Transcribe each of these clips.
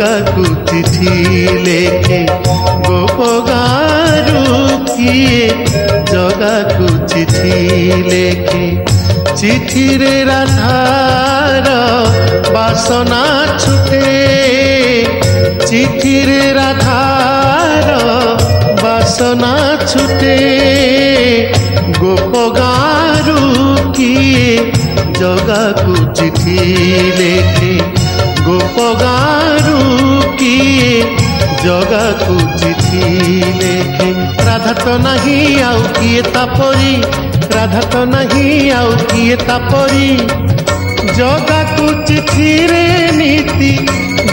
কাকু চিঠি লেখে গোপগারু কিয়ে জগাকু চিঠি লেখে চিঠিরে রাধার বাসনা ছুটে। চিঠিরে রাধার বাসনা ছুটে। গোপগারু কিয়ে জগাকু চিঠি লেখে ଲେଖେ ଗୋପ ଗାଁରୁ କିଏ ଜଗାକୁ ଚିଠି ଲେଖେ ରାଧା ତ ନାହିଁ ଆଉ କିଏ ତାପରି ରାଧା ତ ନାହିଁ ଆଉ କିଏ ତାପରି ଜଗାକୁ ଚିଠିରେ ନୀତି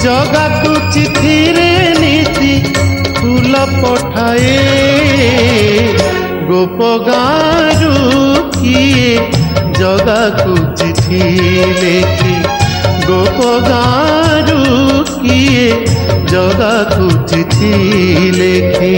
ଜଗାକୁ ଚିଠିରେ ନୀତି ଫୁଲ ପଠାଏ ଗୋପ ଗାଁରୁ କିଏ ଜଗାକୁ ଚିଠି ଲେଖେ গোপগারু কিয়ে জগা খুঁজছি লেখে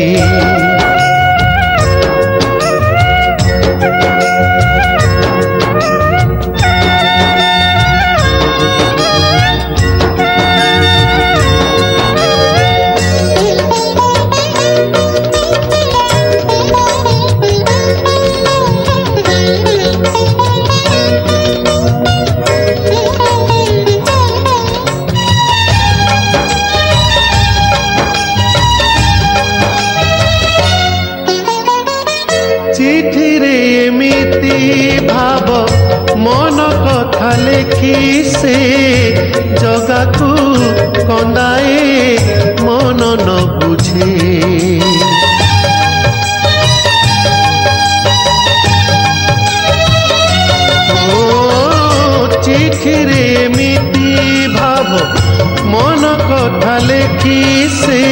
চিঠিরে এমিতি ভাব, মন কথা লেখি সে জগাକୁ কন্দায়ে মন ন বুঝে চিঠিরে এমিতি ভাব, মন কথা লেখি সে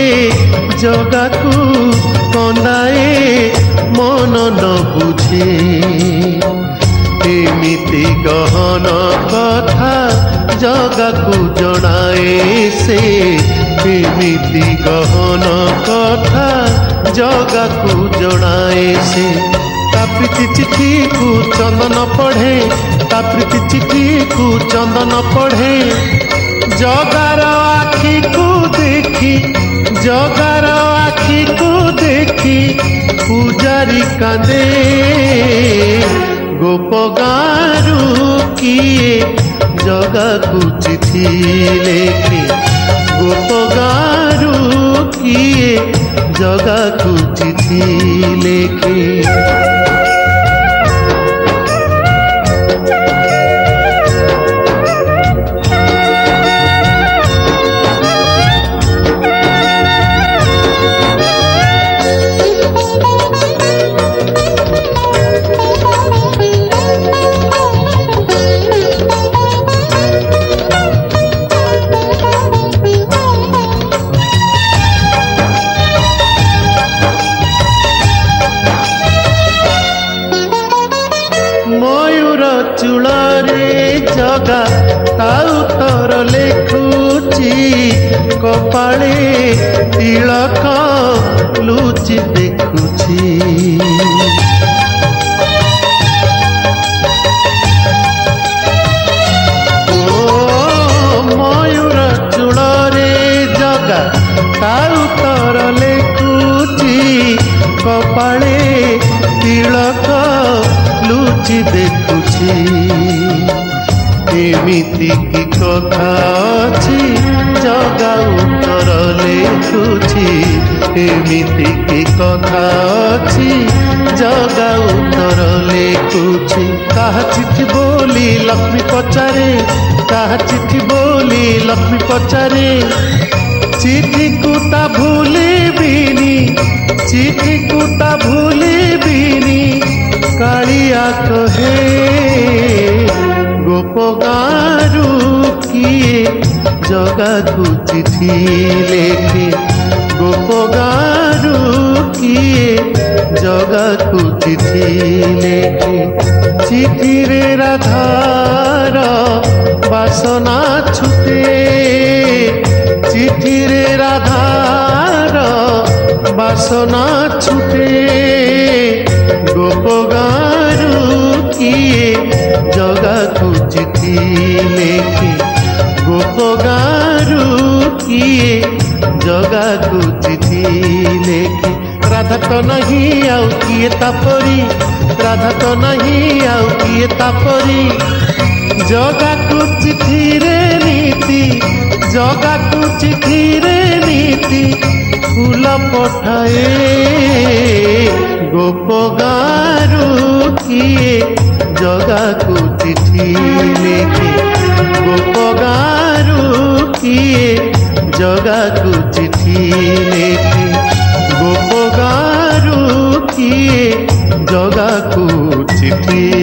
জগাକୁ কন্দায়ে মন ন বুঝে। এমিতি গহন কথা জগাকু জনায়ে সে। এমিতি গহন কথা জগাকু জনায়ে সে। তাপ্রিতি চিঠি কু চন্দন পড়ে চিঠি কু চন্দন পড়ে জগার আখি কু দেখি, জগার ଦେଖି ଜଗାର ଆଖିକୁ ଦେଖି ପୂଜାରୀ କାନ୍ଦେ ଗୋପ ଗାଁରୁ କିଏ ଜଗାକୁ ଚିଠି ଲେଖେ ଗୋପ ଗାଁରୁ କିଏ ଚୂଳରେ ଜଗା ତା ଉତ୍ତର ଲେଖୁଛି କପାଳେ ତିଳକ ଲୁଚି ଦେଖୁଛି ଓ ମୟୂର ଚୂଳରେ ଜଗା ତା ଉତ୍ତର ଲେଖୁଛି କପାଳେ ତିଳକ ଲୁଚି ଦେଖୁଛି ଏମିତି କି କଥା ଅଛି ଜଗା ଉତ୍ତର ଲେଖୁଛି ଏମିତି କି କଥା ଅଛି ଜଗା ଉତ୍ତର ଲେଖୁଛି କାହା ଚିଠି ବୋଲି ଲକ୍ଷ୍ମୀ ପଚାରେ କାହା ଚିଠି ବୋଲି ଲକ୍ଷ୍ମୀ ପଚାରେ ଚିଠିକୁ ତା ଭୁଲିବିନି ଚିଠିକୁ ତା ଭୁଲିବିନି କାଳିଆ କହେ দিয়ে জগাধু চিঠি লেখে গোপগারু কিয়ে জগাধু চিঠি লেখে চিঠিরে রাধার বাসনা ছুটে, চিঠিরে রাধার বাসনা ছুটে, গোপগারু কিয়ে জগাধু চিঠি লেখে গোপ গারু কিয়ে জগাকু চিঠি লেখে ରାଧା ତ ନାହିଁ ଆଉ କିଏ ତାପରି ରାଧା ତ ନାହିଁ ଆଉ କିଏ ତାପରି ଜଗାକୁ ଚିଠିରେ ନୀତି ଜଗାକୁ ଚିଠିରେ ନୀତି ଫୁଲ ପଠାଏ ଗୋପ ଗାରୁ କିଏ ଜଗାକୁ ଚିଠି ଲେଖେ ଗୋପ ଗାରୁ କିଏ ଜଗାକୁ ଚିଠି ଲେଖେ ଗୋପ ଗାରୁ କିଏ ଜଗାକୁ ଚିଠି